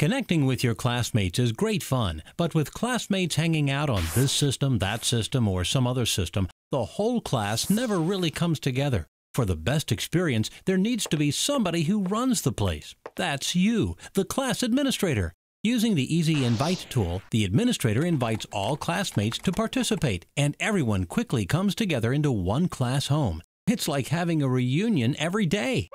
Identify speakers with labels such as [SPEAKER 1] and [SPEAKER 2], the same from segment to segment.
[SPEAKER 1] Connecting with your classmates is great fun, but with classmates hanging out on this system, that system, or some other system, the whole class never really comes together. For the best experience, there needs to be somebody who runs the place. That's you, the class administrator. Using the Easy Invite tool, the administrator invites all classmates to participate, and everyone quickly comes together into one class home. It's like having a reunion every day.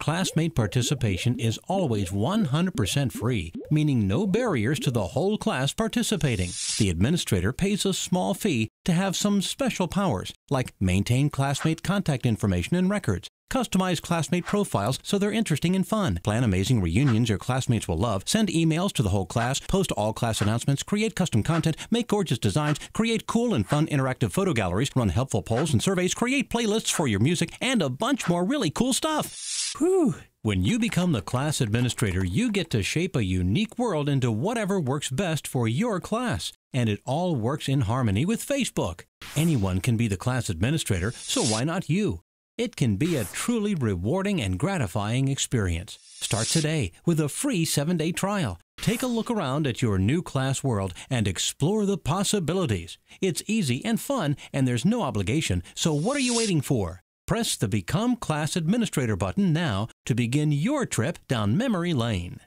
[SPEAKER 1] Classmate participation is always 100% free, meaning no barriers to the whole class participating. The administrator pays a small fee to have some special powers, like maintain classmate contact information and records, customize classmate profiles so they're interesting and fun, plan amazing reunions your classmates will love, send emails to the whole class, post all class announcements, create custom content, make gorgeous designs, create cool and fun interactive photo galleries, run helpful polls and surveys, create playlists for your music, and a bunch more really cool stuff. Whew. When you become the class administrator, you get to shape a unique world into whatever works best for your class. And it all works in harmony with Facebook. Anyone can be the class administrator, so why not you? It can be a truly rewarding and gratifying experience. Start today with a free seven day trial. Take a look around at your new class world and explore the possibilities. It's easy and fun, and there's no obligation, so what are you waiting for? Press the Become Class Administrator button now to begin your trip down memory lane.